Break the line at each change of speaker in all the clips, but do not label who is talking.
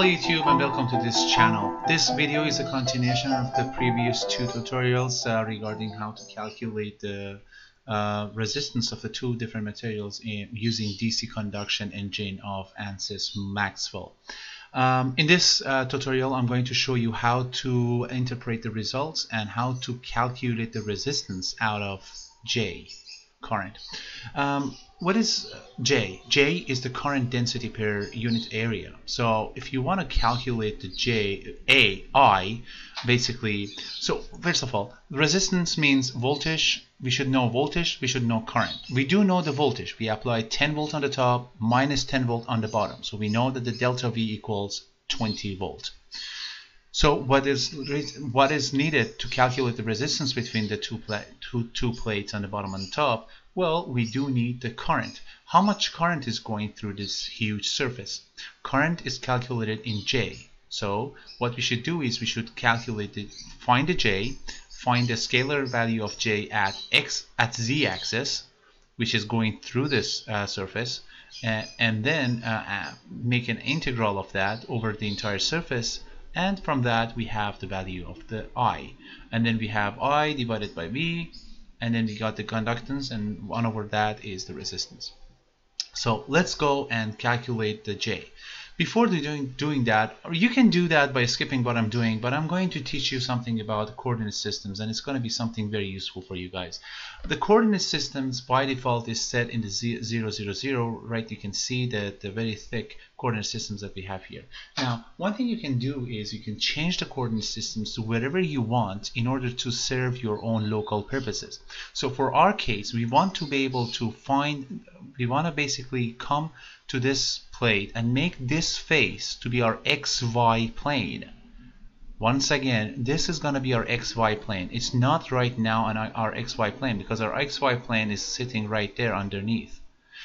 Hello YouTube and welcome to this channel. This video is a continuation of the previous two tutorials uh, regarding how to calculate the uh, resistance of the two different materials in, using DC conduction engine of ANSYS Maxwell. Um, in this uh, tutorial I'm going to show you how to interpret the results and how to calculate the resistance out of J current. Um, what is uh, J? J is the current density per unit area. So if you want to calculate the J, A, I, basically, so first of all, resistance means voltage. We should know voltage, we should know current. We do know the voltage. We apply 10 volt on the top, minus 10 volt on the bottom. So we know that the delta V equals 20 volt. So what is what is needed to calculate the resistance between the two, pla two, two plates on the bottom and the top? Well, we do need the current. How much current is going through this huge surface? Current is calculated in J. So what we should do is we should calculate it, find the J, find the scalar value of J at x at z axis, which is going through this uh, surface, uh, and then uh, uh make an integral of that over the entire surface and from that we have the value of the I. And then we have I divided by V and then we got the conductance and 1 over that is the resistance. So let's go and calculate the J before doing, doing that, or you can do that by skipping what I'm doing, but I'm going to teach you something about coordinate systems and it's going to be something very useful for you guys. The coordinate systems by default is set in the 0, 0, 0, right? You can see that the very thick coordinate systems that we have here. Now, one thing you can do is you can change the coordinate systems to wherever you want in order to serve your own local purposes. So for our case, we want to be able to find, we want to basically come to this plate and make this face to be our xy plane. Once again, this is going to be our xy plane. It's not right now on our xy plane because our xy plane is sitting right there underneath.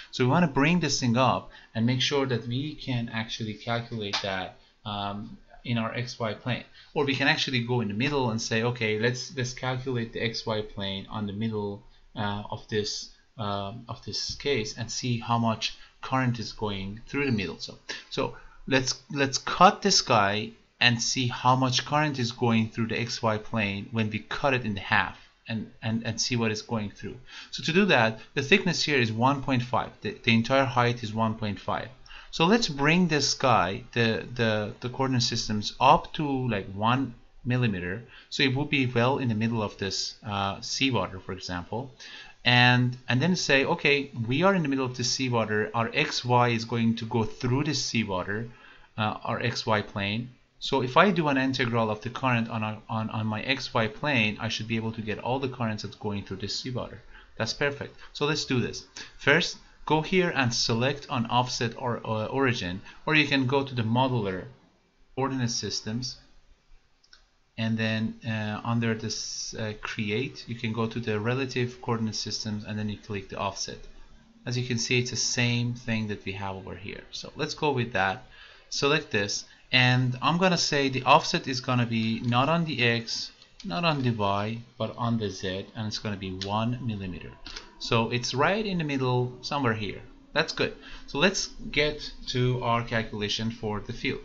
So we want to bring this thing up and make sure that we can actually calculate that um, in our xy plane. Or we can actually go in the middle and say, okay, let's let's calculate the xy plane on the middle uh, of this um, of this case and see how much current is going through the middle. So, so let's let's cut this guy and see how much current is going through the xy plane when we cut it in half and, and, and see what is going through. So to do that, the thickness here is 1.5. The, the entire height is 1.5. So let's bring this guy, the, the, the coordinate systems, up to like 1 millimeter. So it would be well in the middle of this uh, seawater, for example and and then say okay we are in the middle of the seawater. Our xy is going to go through the seawater uh, our xy plane. So if I do an integral of the current on, on, on my xy plane I should be able to get all the currents that's going through this seawater. That's perfect. So let's do this. First go here and select on offset or uh, origin or you can go to the modeler coordinate systems and then uh, under this uh, create you can go to the relative coordinate systems and then you click the offset. As you can see it's the same thing that we have over here. So let's go with that. Select this. And I'm gonna say the offset is gonna be not on the X not on the Y but on the Z and it's gonna be one millimeter. So it's right in the middle somewhere here. That's good. So let's get to our calculation for the field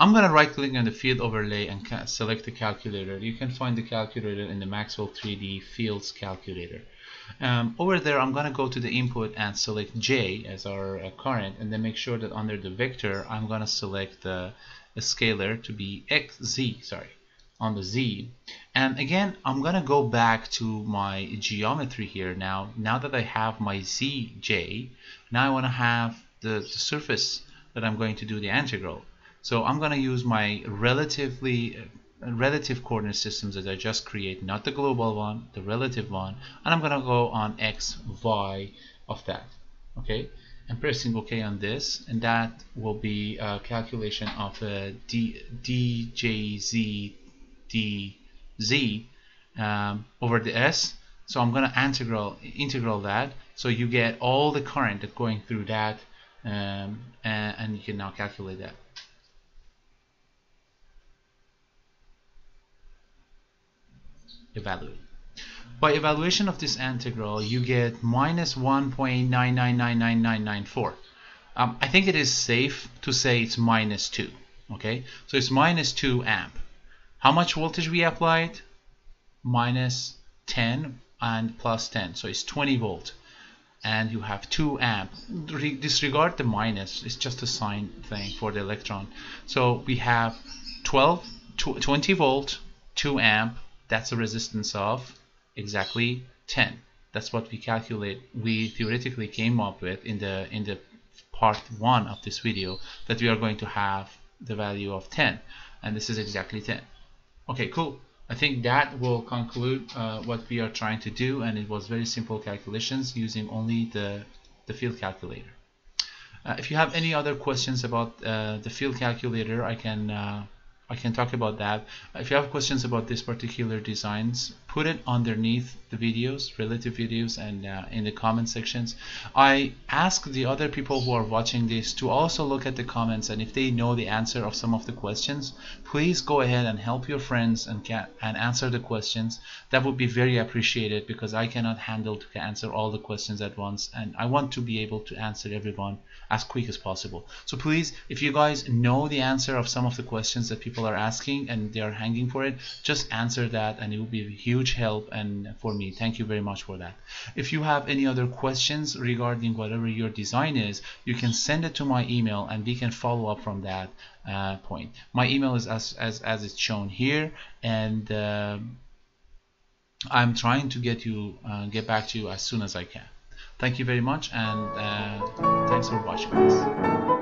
I'm going to right click on the field overlay and select the calculator. You can find the calculator in the Maxwell 3D Fields calculator. Um, over there I'm going to go to the input and select J as our uh, current and then make sure that under the vector I'm going to select the, scalar to be XZ, sorry, on the Z. And again I'm going to go back to my geometry here now. Now that I have my ZJ, now I want to have the, the surface that I'm going to do the integral. So I'm going to use my relatively relative coordinate systems that I just create, not the global one, the relative one, and I'm going to go on x, y of that. Okay, and pressing OK on this, and that will be a calculation of a d, djz dz um, over the s. So I'm going to integral integral that, so you get all the current that going through that, um, and, and you can now calculate that. Evaluate. By evaluation of this integral, you get minus 1.9999994. um, I think it is safe to say it's minus 2 okay? So it's minus 2 amp. How much voltage we applied? Minus 10 and plus 10 so it's 20 volt. And you have 2 amp. Disregard the minus. It's just a sign thing for the electron. So we have 12 20 volt 2 amp that's a resistance of exactly 10 that's what we calculate we theoretically came up with in the in the part 1 of this video that we are going to have the value of 10 and this is exactly 10 okay cool. I think that will conclude uh, what we are trying to do and it was very simple calculations using only the, the field calculator. Uh, if you have any other questions about uh, the field calculator I can uh, I can talk about that. If you have questions about this particular designs, put it underneath the videos, relative videos, and uh, in the comment sections. I ask the other people who are watching this to also look at the comments, and if they know the answer of some of the questions, please go ahead and help your friends and and answer the questions. That would be very appreciated because I cannot handle to answer all the questions at once, and I want to be able to answer everyone as quick as possible. So please, if you guys know the answer of some of the questions that people are asking and they are hanging for it, just answer that and it will be a huge help and for me. Thank you very much for that. If you have any other questions regarding whatever your design is, you can send it to my email and we can follow up from that uh, point. My email is as, as, as it's shown here and uh, I'm trying to get you uh, get back to you as soon as I can. Thank you very much and uh, thanks for watching this.